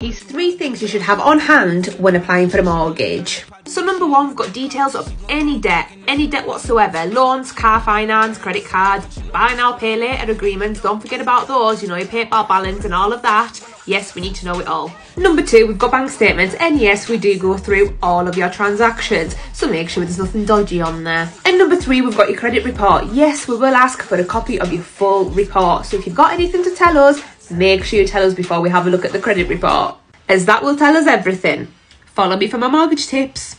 These three things you should have on hand when applying for a mortgage. So number one, we've got details of any debt, any debt whatsoever, loans, car finance, credit cards, buy now, pay later agreements, don't forget about those, you know, your PayPal balance and all of that. Yes, we need to know it all. Number two, we've got bank statements and yes, we do go through all of your transactions, so make sure there's nothing dodgy on there. And number three, we've got your credit report. Yes, we will ask for a copy of your full report, so if you've got anything to tell us, make sure you tell us before we have a look at the credit report, as that will tell us everything. Follow me for my mortgage tips.